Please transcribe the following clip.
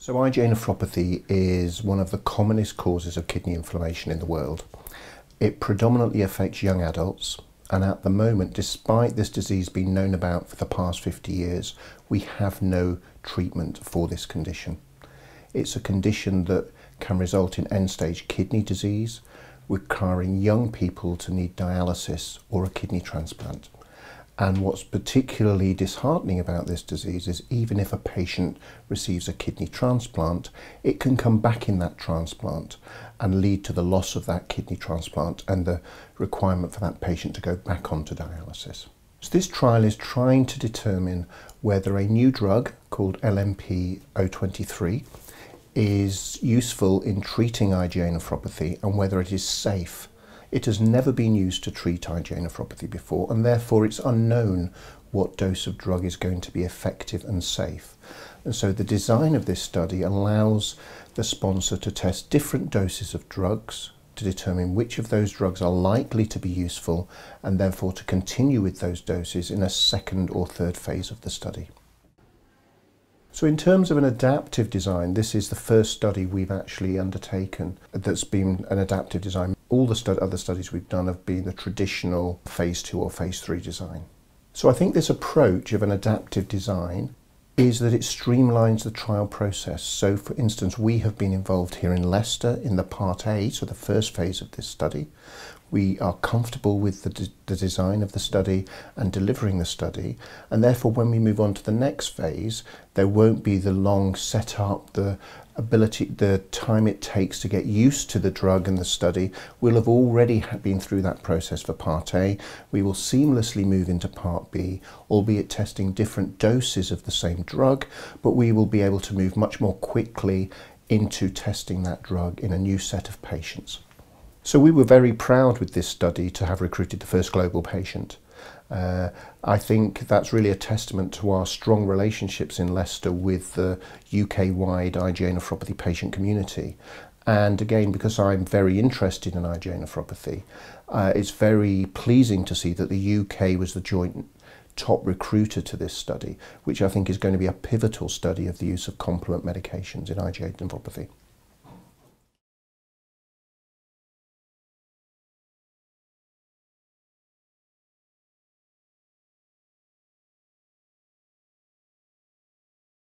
So IgA nephropathy is one of the commonest causes of kidney inflammation in the world. It predominantly affects young adults and at the moment, despite this disease being known about for the past 50 years, we have no treatment for this condition. It's a condition that can result in end-stage kidney disease, requiring young people to need dialysis or a kidney transplant. And what's particularly disheartening about this disease is even if a patient receives a kidney transplant, it can come back in that transplant and lead to the loss of that kidney transplant and the requirement for that patient to go back onto dialysis. So this trial is trying to determine whether a new drug called LNP023 is useful in treating IgA nephropathy and whether it is safe it has never been used to treat IgA nephropathy before, and therefore it's unknown what dose of drug is going to be effective and safe. And so the design of this study allows the sponsor to test different doses of drugs to determine which of those drugs are likely to be useful and therefore to continue with those doses in a second or third phase of the study. So in terms of an adaptive design, this is the first study we've actually undertaken that's been an adaptive design. All the stud other studies we've done have been the traditional phase two or phase three design. So I think this approach of an adaptive design is that it streamlines the trial process. So for instance, we have been involved here in Leicester in the part A, so the first phase of this study. We are comfortable with the, de the design of the study and delivering the study. And therefore, when we move on to the next phase, there won't be the long setup, the ability, the time it takes to get used to the drug and the study. We'll have already been through that process for part A. We will seamlessly move into part B, albeit testing different doses of the same drug, but we will be able to move much more quickly into testing that drug in a new set of patients. So we were very proud with this study to have recruited the first global patient. Uh, I think that's really a testament to our strong relationships in Leicester with the UK-wide IgA nephropathy patient community. And again, because I'm very interested in IgA nephropathy, uh, it's very pleasing to see that the UK was the joint top recruiter to this study, which I think is going to be a pivotal study of the use of complement medications in IgA nephropathy.